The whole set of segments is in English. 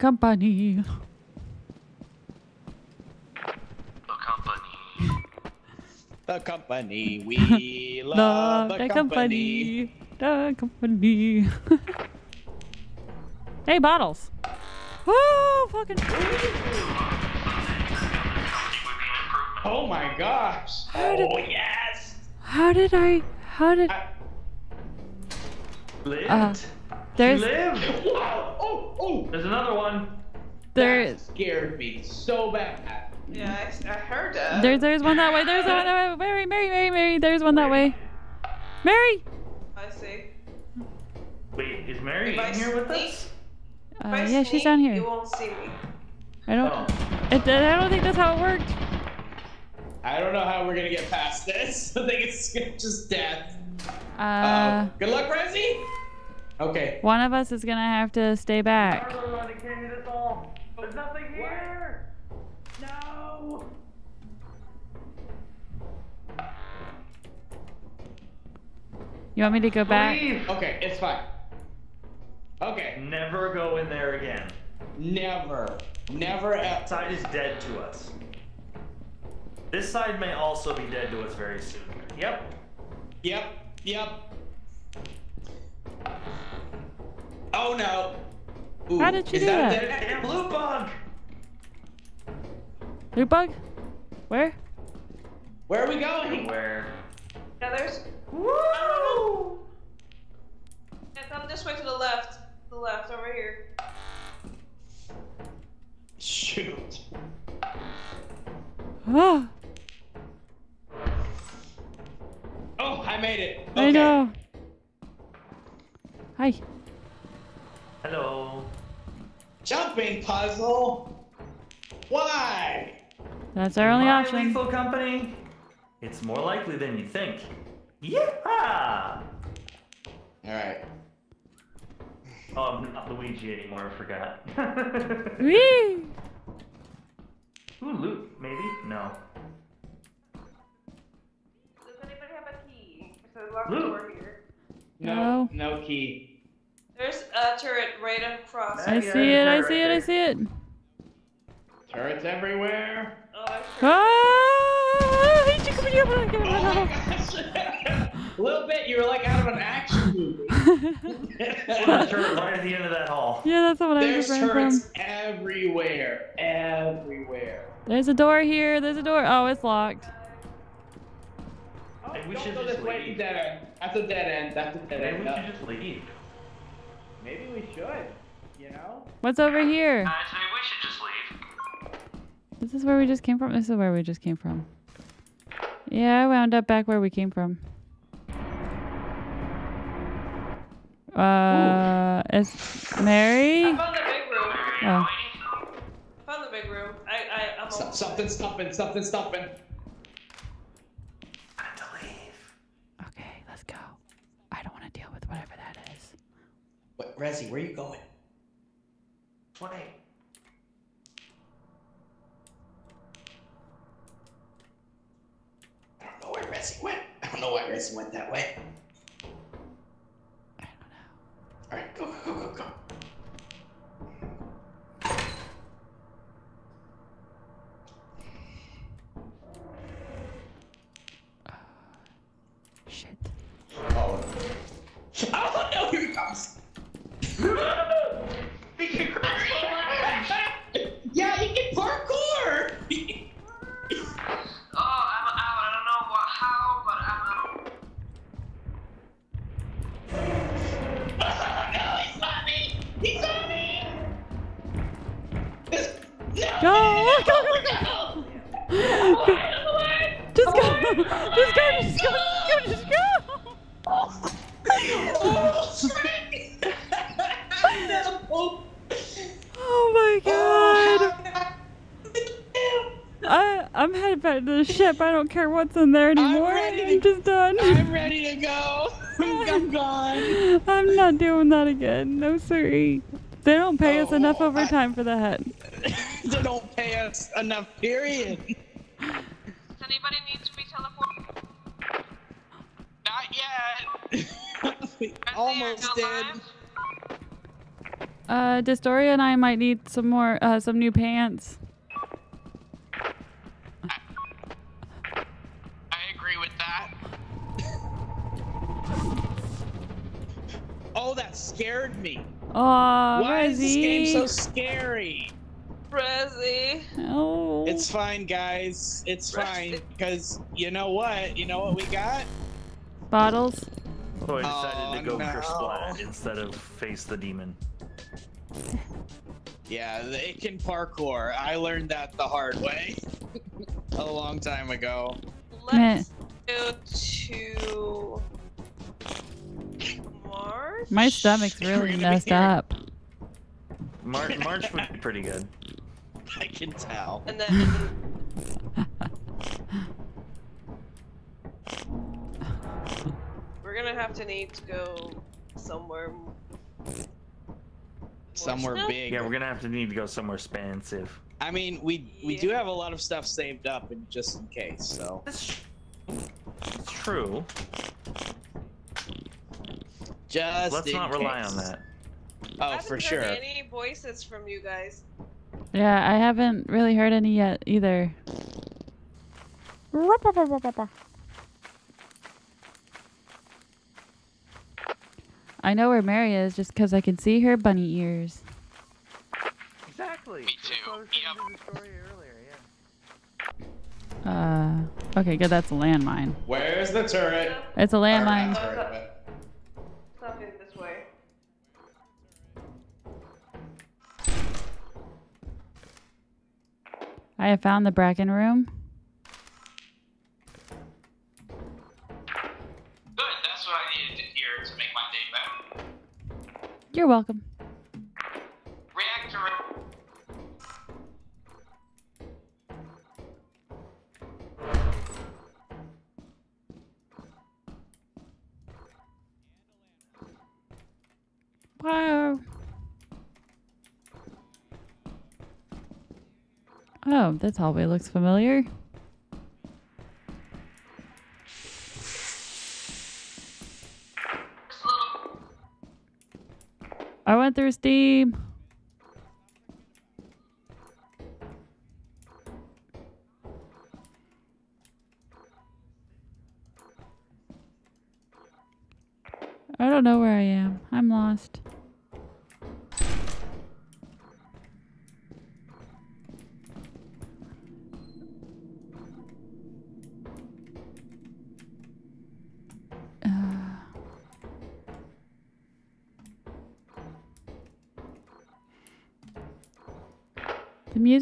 I company. The company. The company. We love Love the the company. company. The company. hey, bottles. Woo! Fucking. Oh my gosh. How did- Oh yes. How did I? How did? I- Lived. Uh, She There's lived. Wow. Oh, oh. There's another one. there. That scared me so bad. Yeah, I, I heard that. There's there's one that way. There's one that way. Mary, Mary, Mary, Mary. There's one that way. Mary. I see. Wait, is Mary If I in here with us? Uh, I yeah, she's down here. You won't see me. I don't. Oh. It, I don't think that's how it worked. I don't know how we're gonna get past this. I think it's just death. Uh, Uh, good luck, Rezzy. Okay. one of us is gonna have to stay back. I can't hit us all. There's nothing here. No. You want me to go back? Leave. Okay, it's fine. Okay. Never go in there again. Never. Never ever. Side is dead to us. This side may also be dead to us very soon. Yep. Yep. Yep. Oh no. Ooh, How did you is do that? that? dead? Damn blue bug. Loot bug? Where? Where are we going? Where? Yeah, there's. Woo! Oh! Yeah, come this way to the left. The left, over here. Shoot. Oh, Oh, I made it. I Okay. know. Hi. Hello. Jumping puzzle. Why? That's our only My option. lethal company. It's more likely than you think. Yeah. All right. Oh, I'm not Luigi anymore. I forgot. Whee! Ooh, loot. Maybe? No. Does anybody have a key? There's a locked door here. No. No key. There's a turret right across. I Yeah, see it. I see it. I see it. Turrets everywhere. Oh, there's Ah! Oh my gosh. A little bit. You were like out of an action movie. Turret right at the end of that hall. yeah, that's what I There's just ran from. turrets everywhere. Everywhere. There's a door here. There's a door. Oh, it's locked. Oh, we don't should go just this leave. It's a dead end. That's a dead end. That's a dead Maybe end. we should just leave. Maybe we should. You know? What's over here? I say we should just leave. This is where we just came from. This is where we just came from. Yeah, I wound up back where we came from. Uh, is Mary? I found the big room. Oh, I found the big room. I, I, I'm So- almost something stopping. Something stopping. I have to leave. okay, let's go. I don't want to deal with whatever that is. What, Rezzy, where are you going? Wait. I don't know where Rezzy went. I don't know why Rezzy went that way. I don't know. All right, go, go, go, go, go. I'm headed back to the ship. I don't care what's in there anymore. I'm, ready I'm just done. I'm ready to go. I'm gone. I'm not doing that again. No siree. They don't pay us Oh, enough I- overtime for that. they don't pay us enough, period. Does anybody need to be teleported? Not yet. we Are they almost dead. did. Uh, Dystoria and I might need some more, uh, some new pants. Oh, that scared me. Oh, Why is this game so scary? Rezzy. Oh. It's fine, guys. It's Rest fine. Because you know what? You know what we got? bottles. So I decided to Oh, go no. Kersplat instead of face the demon. Yeah, the- it can parkour. I learned that the hard way a long time ago. Let's go to March. My stomach's really messed up. Mar- March would be pretty good. I can tell. And then we're gonna have to need to go somewhere. Somewhere Portsmouth? big. Yeah, we're gonna have to need to go somewhere expansive. I mean, we we do have a lot of stuff saved up, and just in case. So That's it's true. Just Let's in not rely on that. Oh, I haven't for heard sure. Any voices from you guys? Yeah, I haven't really heard any yet either. I know where Mary is just because I can see her bunny ears. Exactly. Me too. I Yep. saying to the story earlier, yeah. Uh, okay, good. That's a landmine. Where's the turret? It's a Or not landmine. I have found the Bracken room. Good, that's what I needed to hear to make my day better. You're welcome. This hallway looks familiar. I went through Steam. I don't know where I am. I'm lost.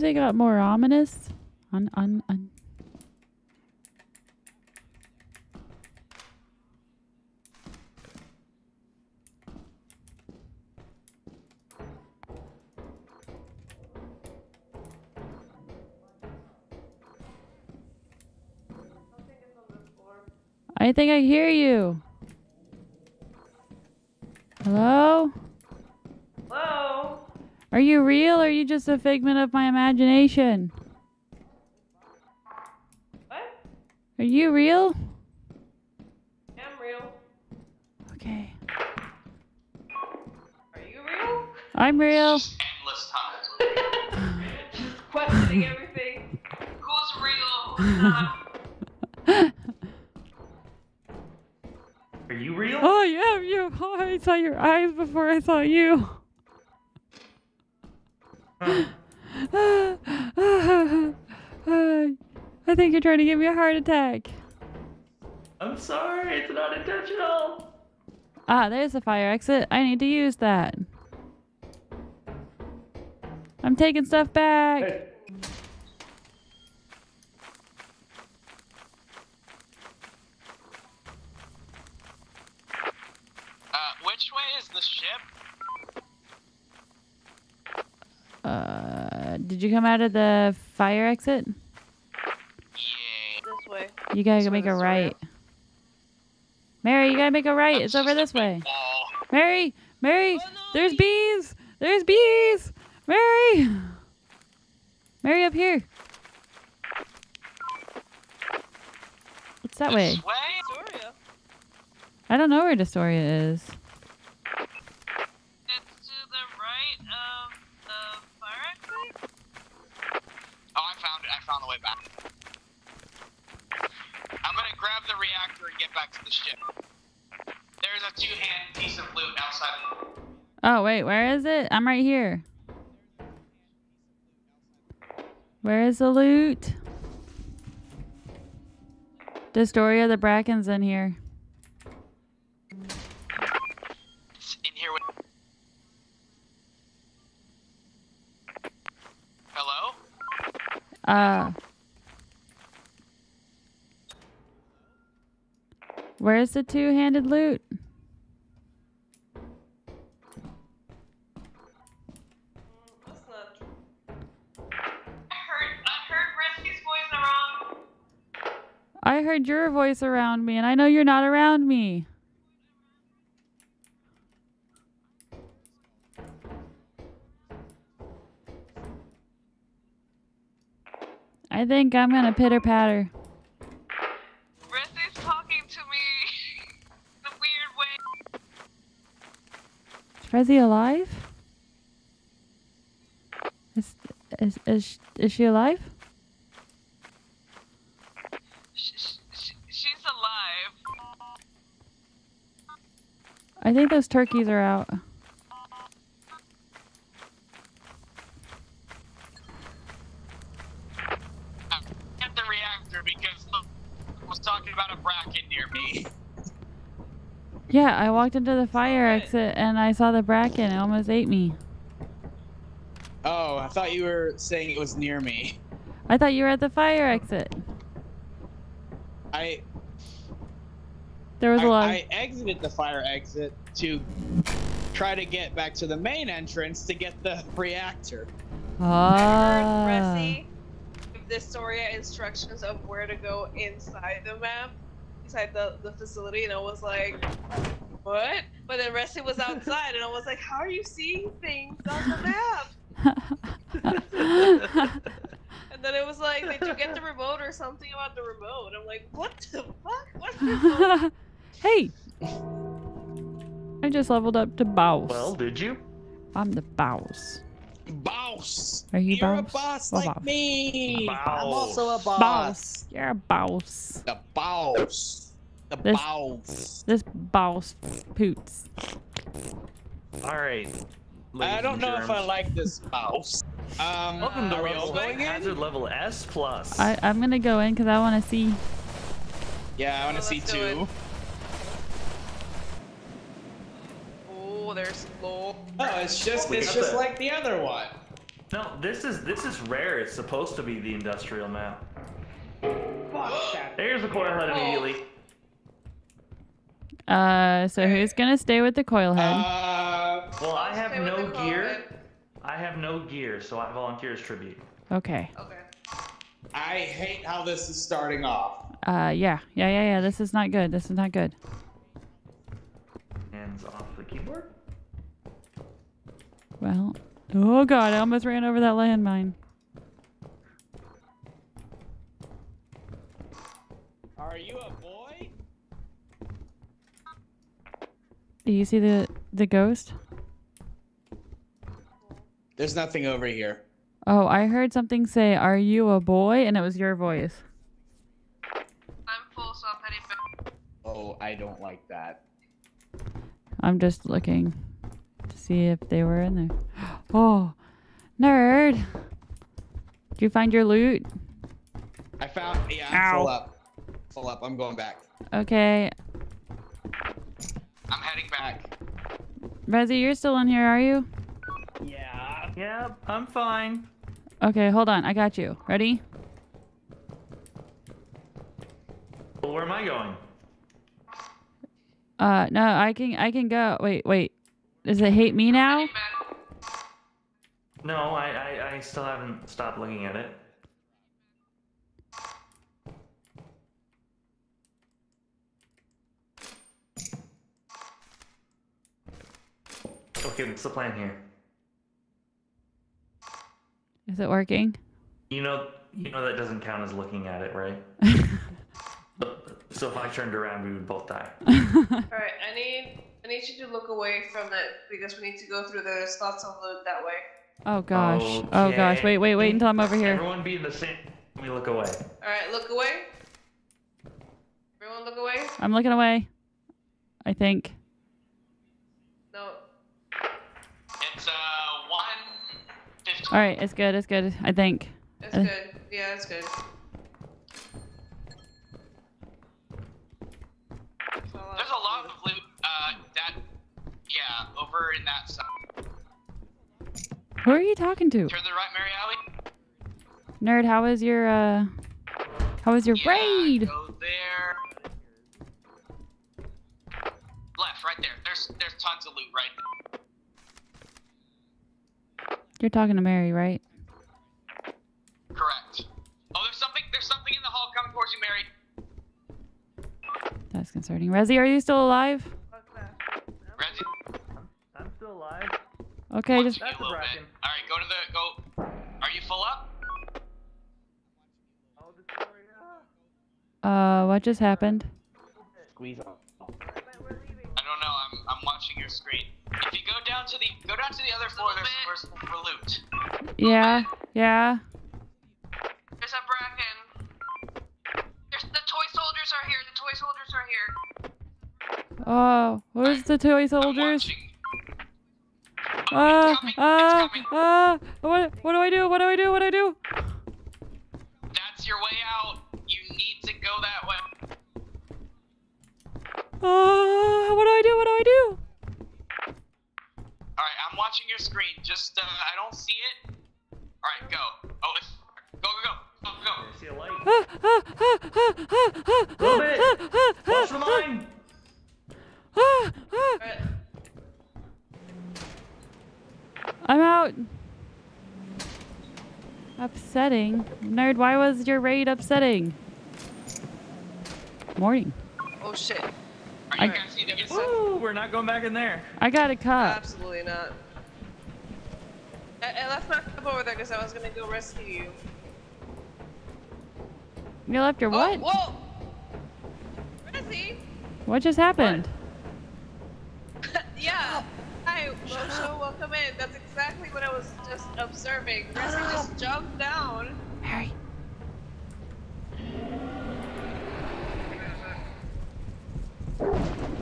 Music got more ominous. Un, un, un. I think I hear you. Hello? Hello. Are you real or are you just a figment of my imagination? What? Are you real? I'm real. Okay. Are you real? I'm real. Endless tunnels. Just questioning everything. Who's real? Who's not? Are you real? Oh, yeah, you. Oh, I saw your eyes before I saw you. Huh. I think you're trying to give me a heart attack. I'm sorry, it's not intentional. Ah, there's the fire exit. I need to use that. I'm taking stuff back. Hey, Uh, which way is the ship? Uh, did you come out of the fire exit? Yeah. This way. You gotta make a this way. right. Mary, you gotta make a right. It's over this way. Mary, Mary, Oh, no, there's bees. There's bees. Mary. Mary up here. It's that way. This way? I don't know where Dystoria is. It's to the right. back to the ship. There's a two-hand piece of loot outside. Oh, wait, where is it? I'm right here. Where is the loot? Dystoria, the Bracken's in here. In here with. Hello? Uh. Where's the two-handed loot? Heard your voice around me, and I know you're not around me. I think I'm gonna pitter patter. Rescue's talking to me a weird way. Is Rezzy alive? Is is is is she alive sh- sh- she's alive. I think those turkeys are out. Get the reactor because look, was talking about a bracken near me. Yeah, I walked into the fire exit and I saw the bracken. It almost ate me. Oh, I thought you were saying it was near me. I thought you were at the fire exit. I There was I, a lot. Of, I exited the fire exit to try to get back to the main entrance to get the reactor. I ah. heard Rezzy give the Soria instructions of where to go inside the map, inside the, the facility, and I was like, what? But then Rezzy was outside, and I was like, how are you seeing things on the map? And then it was like, did you get the remote or something about the remote? I'm like, what the fuck? What remote? hey. I just leveled up to boss. Well, did you? I'm the boss. Boss! Are you You're boss? a boss like boss. me! I'm also a boss. Boss. You're a boss. The boss. The This- boss. This boss poots. All right. I don't and know if I germs. like this mouse. Um, Welcome to are we all level going in? hazard level S plus. I, I'm gonna go in because I want to see. Yeah, I want to Oh, see let's do it. two. Oh, there's low. Oh, it's just We it's just the- like the other one. No, this is this is rare. It's supposed to be the industrial map. There's the coil head immediately. Uh, so who's gonna stay with the coil head? Uh, Well, I have no gear. I have no gear, so I volunteer as tribute. okay. Okay. I hate how this is starting off. Uh, yeah, yeah, yeah, yeah. This is not good. This is not good. Hands off the keyboard. Well, oh god, I almost ran over that landmine. Are you a boy? Do you see the the ghost? There's nothing over here. Oh, I heard something say, "Are you a boy?" and it was your voice. I'm full, so I'm heading back. Oh, I don't like that. I'm just looking to see if they were in there. Oh, nerd! Did you find your loot? I found. Yeah, I'm full up. Full up. I'm going back. Okay, I'm heading back. Rezzy, you're still in here, are you? Yeah. Yeah, I'm fine. Okay, hold on. I got you. Ready? Well, where am I going? Uh, no, I can I can go. Wait, wait. Does it hate me now? No, I, I, I still haven't stopped looking at it. Okay, what's the plan here? Is it working? You know, you know that doesn't count as looking at it, right? so if I turned around, we would both die. All right, I need I need you to look away from it because we need to go through the slots of loot that way. oh gosh. Oh gosh. Wait, wait, wait until I'm over here. Everyone be in the same. Let me look away. All right, look away. Everyone look away. I'm looking away. I think. No. It's uh one fifteen. All right, it's good. It's good. I think. It's Uh. good. Yeah, it's good. Yeah, over in that side. Who are you talking to? To the right, Mary Alley. Nerd, how was your uh how was your Yeah, raid? Go there. Left, right there. There's there's tons of loot right there. You're talking to Mary, right? Correct. Oh, there's something. There's something in the hall coming towards you, Mary. That's concerning. Rezzy, are you still alive? Fuck Okay, just watching you a little bit. All right, go to the go. Are you full up? Oh, the story. uh what just happened? Squeeze off. I don't know. I'm I'm watching your screen. If you go down to the go down to the other floor, there's there's for loot. Yeah, yeah. There's a bracken. There's the toy soldiers are here. The toy soldiers are here. Oh, where's the toy I'm soldiers? Watching. Ah, coming, ah, ah, what, what do I do? What do I do? What do I do? That's your way out. You need to go that way. Ah, what do I do? What do I do? All right, I'm watching your screen. Just uh, I don't see it. All right, go. Oh, it's go go go go go. I see a light. Ah, ah, ah, ah, ah, ah, Little bit. ah, ah, Watch the ah, mine. ah, ah. Alright. I'm out. Upsetting. Nerd, why was your raid upsetting? Morning. Oh shit. All right, I- you guys need to get some. Woo, we're not going back in there. I got a cup. Absolutely not. I, I left my cup over there because I was gonna go rescue you. You left your oh, what? Oh, whoa! Rezzy? What just happened? yeah. Hi, Mojo, welcome in. That's exactly what I was just observing. Rezzy just jumped down. Mary. like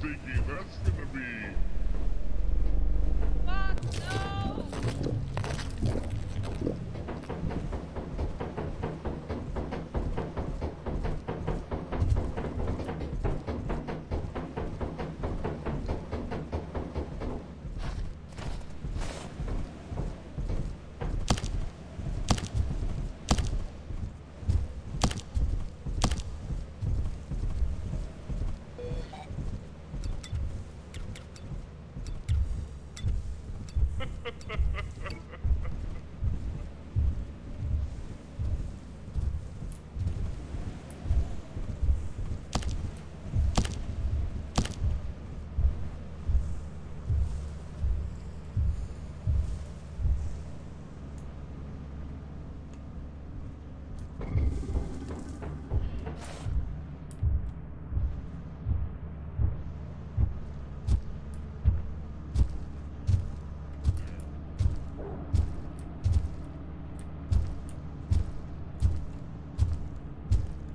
thinking that's gonna be Fuck, no!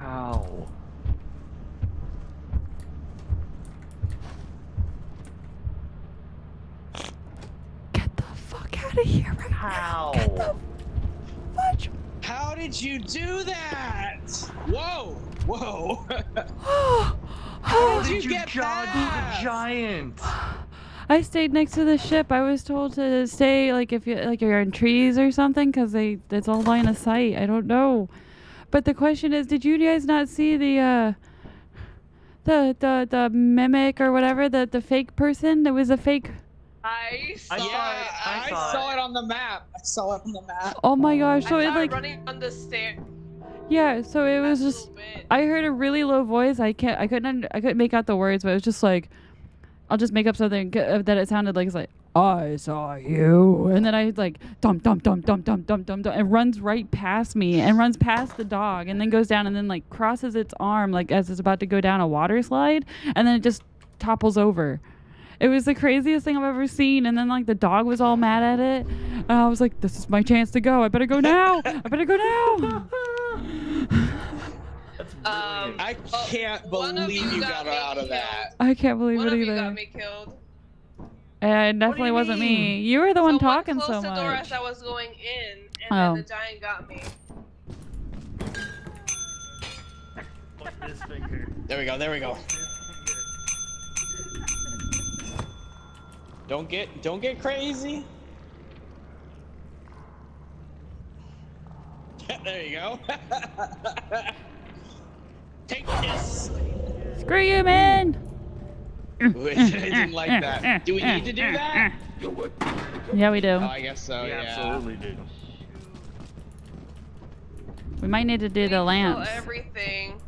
Ow. Get the fuck out of here right How? now. Get the fudge. How did you do that? Whoa, whoa. How oh. did you get dodge past? the giant? I stayed next to the ship. I was told to stay like if you like you're in trees or something because they it's all line of sight. I don't know, but the question is, did you guys not see the uh the the the mimic or whatever the the fake person? There was a fake. I saw I saw yeah, it, I I, saw saw it. it on the map. I saw it on the map. Oh my gosh! I So saw it like running on the stair. Yeah, so it was A just. I heard a really low voice. I can't. I couldn't. under- I couldn't make out the words, but it was just like, I'll just make up something uh, that it sounded like. It's like I saw you, and then I like dum dum dum dum dum dum dum dum, and runs right past me and runs past the dog, and then goes down and then like crosses its arm like as it's about to go down a water slide, and then it just topples over. It was the craziest thing I've ever seen, and then like the dog was all mad at it, and I was like, "This is my chance to go. I better go now. I better go now." Um. I can't one of believe you you got got me out of that. I can't believe One it of you either. got me killed. It definitely wasn't me. You were the one Someone talking so closed the door much. as I was going in, and Oh. then the giant got me. Fuck this finger. There we go. There we go. This finger. Don't get don't get crazy. there you go. Take this. Screw you, man. I didn't like that. Do we need to do that? Yeah, we do. Oh, I guess so. we Yeah. absolutely do. We might need to do We the kill lamps. Everything.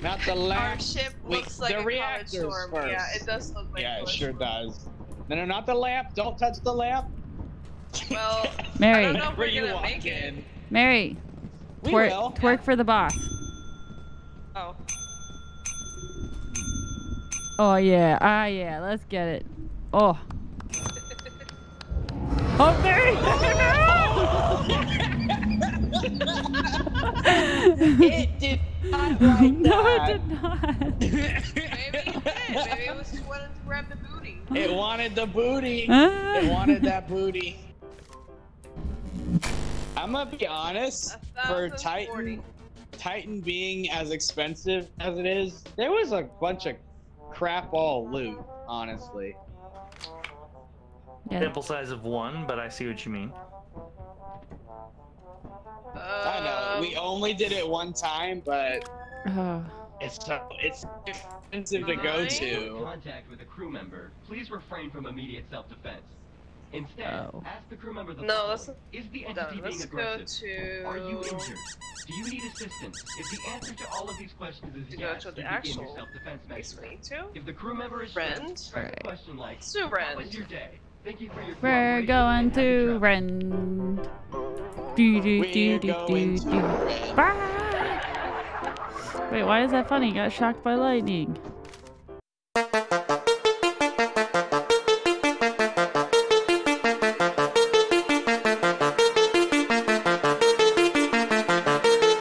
Not the Our lamp. ship Wait, like the a college reactors dorm. Yeah, first. it does look like. Yeah, it sure dorm. does. No, no, not the lamp. Don't touch the lamp. Well, Mary. I don't know if Where we're you gonna walk make it. in. Mary, We twerk, will. twerk for the boss. Oh. Oh yeah, ah yeah, let's get it. Oh. Oh, Mary! It did not like no, that. it did not. Maybe it. Maybe it was just wanting to grab the booty. It wanted the booty. Ah. It wanted that booty. I'm gonna be honest. For Titan. Titan being as expensive as it is, there was a bunch of crap all loot. Honestly. Yeah. Sample size of one, but I see what you mean. I know. Um, We only did it one time, but Oh. It's so it's expensive to go to. contact with a crew member, please refrain from immediate self-defense. Instead, Oh. ask the crew member the No, let's- Is the Done. entity being Let's go aggressive? Are you injured? Do you need assistance? If the answer to all of these questions is To go yes, to the you begin actual your self-defense Base measure. me. If the crew member is Friend? stressed, Right. a question like, Let's do How friend. was your day? Thank you for your We're going to travels." run. Do do We're do do going do to do. Bye. Wait, why is that funny? Got shocked by lightning.